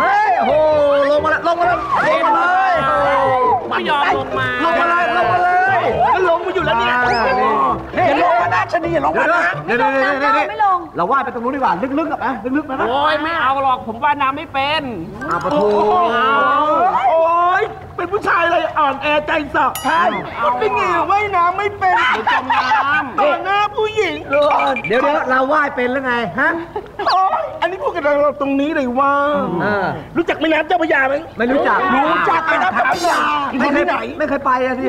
เฮ้ยโหลงมาแล้ลงมาเลยไม่ยอมลงมาลงมาเลยก็ลงมาอยู่แล้วนี่นี่อลงมานะชะนีอย่ลงมานดี๋ยวเดี๋ไม่ลง เราว่ายไปตรงนู้นดีกว่าลึกๆอะนะลึกๆนะโอ้ยไม่เอาหรอกผมว่ายน้ำไม่เป็นเอาประตูโอ้ยเป็นผู้ชายเลยอ่อนแอใจสับใช่มันเป็นไงว่ายน้ำไม่เป็น เดี๋ยวเราไหว้เป็นแล้วไงฮะอ๊ยอันนี้พูดกันเราตรงนี้เลยว่ารู้จักแม่น้ำเจ้าพรยาไหมไม่รู้จักรู้จักแม่น้ำเจ้าพระยาคนที่ไหน ไม่เคยไปอะที่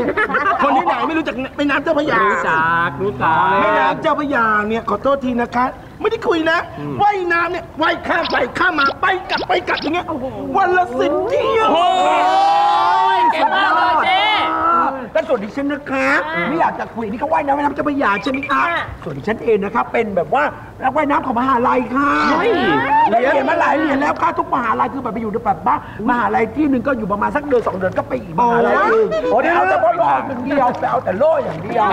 คนที่ไหนไม่รู้จักแม่น้ำเจ้าพรยา รู้จักรู้จักแม่น้ำเจ้าพรยาเนี่ยขอโทษทีนะคะไม่ได้คุยนะว่ายน้ำเนี่ยว่ายข้ามไปข้ามมาไปกลับไปกลับอย่างเงี้ยวันละสิบเที่ยวโอ้ยเก่งมา ส่วนดิฉันนะคะไม่อยากจะคุยนี่เขาว่ายน้ำว่น้ำจะไปหยาใช่ไหมคะส่วนดิฉันเองนะคะเป็นแบบว่านักว่ายน้ำของมหาลัยค่ะ เหรียญมาหลายเหรียญแล้วค่าทุกมหาลัยคือแบบไปอยู่ในแบบบ้ามหาลัยที่หนึ่งก็อยู่ประมาณสักเดือนสองเดือนก็ไปอีกมหาลัยอื่นโอ้ยเราแต่บอลลอนหนึ่งเดียวแต่เอาแต่โล่อย่างเดียว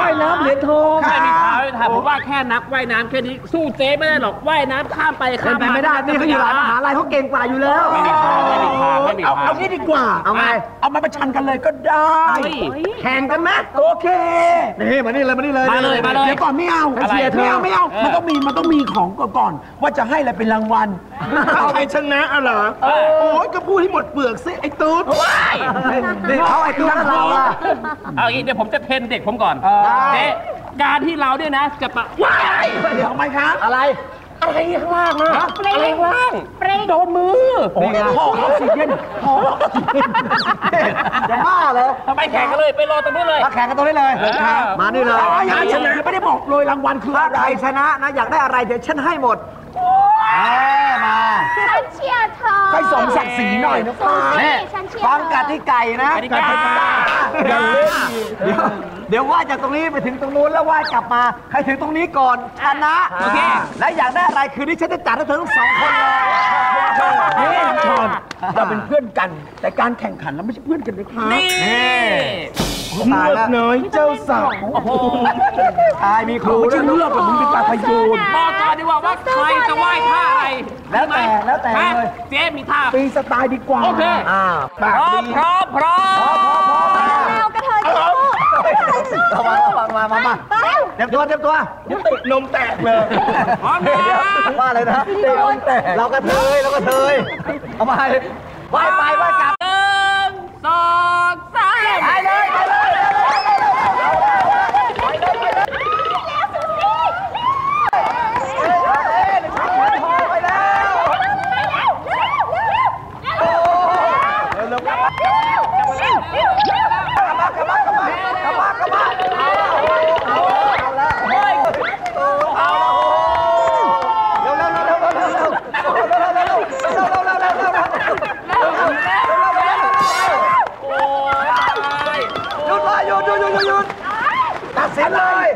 ว่ายน้ำเหรียญทองไม่มีทางไม่ทางผมว่าแค่นักว่ายน้ำแค่นี้สู้เจ๊ไม่ได้หรอกว่ายน้ำข้ามไปข้ามไปไม่ได้นี่เขาอยู่หลายมหาลัยเขาเก่งกว่าอยู่แล้วไม่มีทางไม่มีทางไม่าเอางี้ดีกว่าเอาไงเอามาประชันกันเลยก็ได้แข่งกันไหมโอเคนี่มานี่เลยมานี่เลยมาเลยมาเลยเดี๋ยวก่อนไม่เอาเชียร์ไม่เอาไม่เอามันต้องมีมันต้องมีของก่อนว่าจะให้อะไรเป็นรางวัล เอาไอ้ชนะอะเหรอ โอ้ยก็พูดให้หมดเปลือกสิไอ้ตู๊ดว้ายเขาไอ้ตู๊ดเะรล่เอาอีกเดี๋ยวผมจะเทนเด็กผมก่อนเจ๊การที่เราเนี่ยนะจะปะว้ายเดี๋ยวไมครับอะไรอะไรข้างล่างนะอะไรข้างล่างเปรงโดนมือโอ้ยหอกออกซิเจนหอกออกซิจะบ้าเลยทำไมแข่งกันเลยไปรอตรงนี้เลยมาแข่งกันตรงนี้เลย มานี่เลยยังชนะไม่ได้บอกเลยรางวัลคืออะไรชนะนะอยากได้อะไรเดี๋ยวฉันให้หมด มาฉันเชียร์เธอให้สมศักดิ์ศรีหน่อยนะฟ้าแม่ฉันเชีร์ฟังกติไก่นะกติกาาเล่เดี๋ยวเดี๋ยวว่าจากตรงนี้ไปถึงตรงนู้นแล้วว่ากลับมาให้ถึงตรงนี้ก่อนชนะโอเคและอยากได้อะไรคืนนี้ฉันจะจัดให้เธอทั้งสองคนเลยนี่ชอนเราเป็นเพื่อนกัน แต่การแข่งขันเราไม่ใช่เพื่อนกันนะครับนี่ ตายเงือกแนยเจ้าสาวโตายมีครูไม่ใช่เลือดแบบมึงเป็นปลาพยูนบอกก่อนดีกว่าว่าใครจะไหว้ท่าอะไรแล้วแต่แล้วแต่เลยเจ๊มีท่าปีสไตล์ดีกว่าโอเคอ่าพร้อมพร้อมพร้อมพร้อมยระวังระวังมามามาเตรียมตัวเตรียมตัวยุตินมแตกเลยพร้อมนะว่าอะไรนะตินมแตกเรากระเทยเรากระเทยเอามาไหว้ไปไหว้กลับ ตัดสินเลย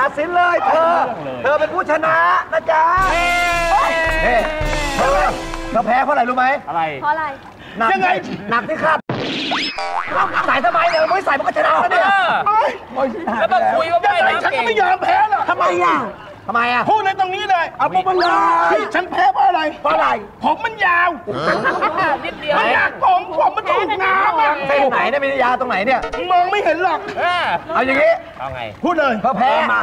ตัดสินเลยเธอ เธอเป็นผู้ชนะนะจ๊ะเธอเธอแพ้เพราะอะไรรู้ไหมอะไร เพราะอะไร หนักยังไง หนักที่คาด ใส่ทำไมเนี่ยไม่ใส่มันก็ชนะแล้วเนี่ยเออแล้วมาคุยว่าไม่น้ำฉันเก่ก็งไม่ยอมแพ้หรอกทำไมอะทำไมอะพูดในตรงนี้เลยเอาปุ๊บมาเลยฉันแพ้เพราะอะไรเพราะอะไร ผมมันยาวนิดเดียวมันอยากผมผมมันถูกน้ำอะเส้นไหนเนี่ยมียาตรงไหนเนี่ยมองไม่เห็นหรอกเออเอาอย่างนี้เอาไงพูดเลยเธอแพ้มา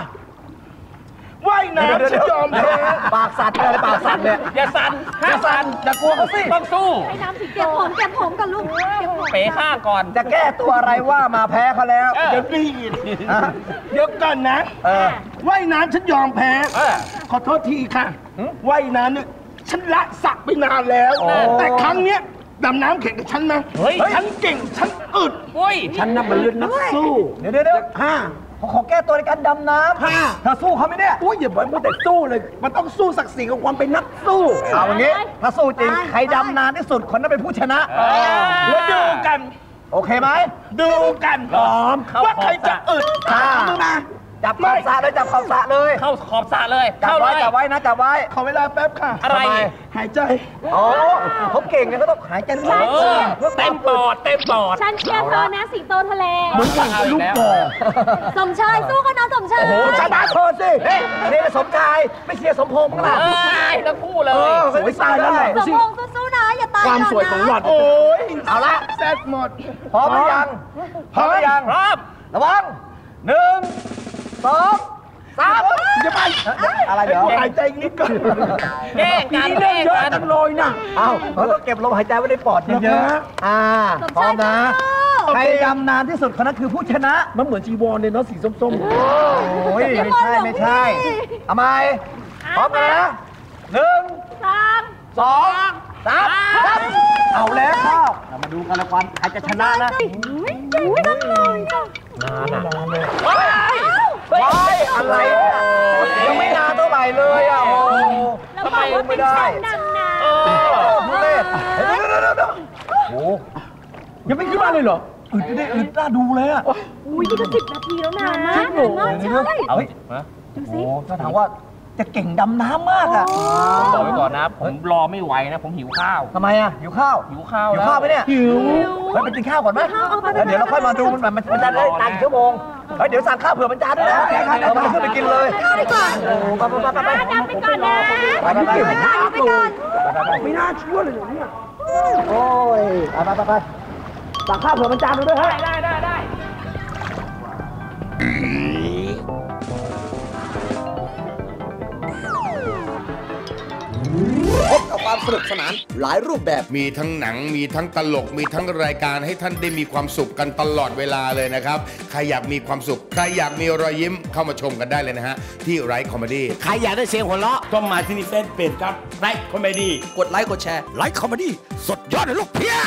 ว่ายน้ำฉันยอมแพ้ปากสัตว์เลยปากสัตว์เนี่ยอย่าสั่นอย่าสั่นอย่ากลัวเขาสิต้องสู้ให้น้ำสีเก็บผมเก็บผมกับลูกเก็บผมเป๋ข้างก่อน จะแก้ตัวอะไรว่ามาแพ้เขาแล้วเออเดี๋ยวนี่อะเดี๋ยวก่อนนะเออว่ายน้ำฉันยอมแพ้เออขอโทษทีค่ะว่ายน้ำเนี่ยฉันละสักไปนานแล้วโอ้แต่ครั้งเนี้ยดำน้ำแข่งกับฉันนะเฮ้ยฉันเก่ง ฉันอึดอุ้ยฉันน่ะมันลึกนักสู้ เดี๋ยวเดี๋ยวเดี๋ยวห้า ขอแก้ตัวในการดำน้ำห้าเธอสู้เขาไหมเนี่ย อุ้ยอย่าบอกว่าแต่สู้เลย มันต้องสู้ศักดิ์ศรีกับความเป็นนักสู้เอาอย่างนี้ ถ้าสู้จริง ใครดำนานที่สุดคนนั้นเป็นผู้ชนะเออแล้วดูกัน โอเคไหมดูกันพร้อมเข้าว่าใครจะอึดอ่ามือมา จับขอบสระเลยจับขอบสระเลยเข้าขอบสระเลยจับเข้าเลไว้ย จับไว้นะจับไว้ขอเวลาแป๊บค่ะอะไร ทำไมหายใจ อ๋อเขาเก่งไงก็ต้องหายใจเอลึกอเต็มปอดเต็มปอด ฉันเชียร์เธอนะสิงโตทะเล เหมือนกับลูกบอลสมชายสู้กันนะสมชาย โอ้โหชนะเธอสิเฮ้ยนี่สมชายไม่เชียร์สมพงษ์มั้งล่ะเออทั้งคู่เลเอย อสวยตายแล้วแหละสมพงษ์สู้ๆนะ อย่าตายความสวยของหล่อนโอ้โอ้ยเอาละแซ่บหมด พร้อมหรือยังพร้อมหรือยัง พร้อมระวังหนึ่งส องสามจะไปอะไรเดี๋ยวหายใจนิดก่อนแกล้งปีกันนี้แกเรื่องล้งเยอะกันจังเลยนะเอ้าเราต้องเก็บลมหายใจไว้ในปอดเยอะๆอ่าพร้อมนะใครดำนานที่สุดคนนั้นคือผู้ชนะ มันเหมือนจีวรเลยเนาะสีส้มโอ้ยไม่ใช่ไม่ใช่เอาไหมพร้อมกันนะหนึ่งสามสองสามครับเอาแล้วครับเรามาดูกันละกันใครจะชนะนะอุ้ยเก่งจังเลยจ้ะนานอะว้าย ว้ายอะไรเนี่ยยังไม่นานเท่าไหร่เลยอะโอ้โหแล้วบอกว่าเป็นฉันดำน้ำทุเรศเดี๋ยวเดี๋ยวเดี๋ยวเดี๋ยวโอ้โหๆยังไม่ขึ้นมาเลยเหรออึดได้อึดน่าดูเลยอะอุ้ยนี่ก็สิบนาทีแล้วนะนานมากใช่เอาเฮ้ยฮะดูโอ้สิโหถ้าถามว่าจะเก่งดำน้ำมากอะผมบอกไว้ก่อนนะ ผมรอไม่ไหวนะ ผมหิวข้าวทำไมอะหิวข้าวหิวข้าวหิวแล้วข้าวไหมเนี่ยหิวเฮ้ยไปกินข้าวก่อนไหมแล้วเดี๋ยวเราค่อยมาดูมันแบบมันมันจะได้ตังค์ชั่วโมง เฮ้ยเดี๋ยวสั่งข้าวเผื่อมันจานด้วยนะเออมันจะขึ้นไปกินเลยเข้าดีกว่าโอ้โหไปไปไปไปดำไปก่อนนะไปไปไปไปก่อนไปก่อนไม่น่าเชื่อเลยเนี่ยโอ้ยไปไปไปไปสั่งข้าวเผื่อมันจานด้วยเฮ้ยได้ได้ได้ ความสนุกสนานหลายรูปแบบ มีทั้งหนังมีทั้งตลก มีทั้งรายการให้ท่านได้มีความสุขกันตลอดเวลาเลยนะครับ ใครอยากมีความสุข ใครอยากมีรอยยิ้มเข้ามาชมกันได้เลยนะฮะ ที่ Like Comedy ใครอยากได้เสียงหัวเราะก็มาที่นี่เฟซเพจครับ Like Comedy กดไลค์กดแชร์ Like Comedy สุดยอดเลยลูกเพีย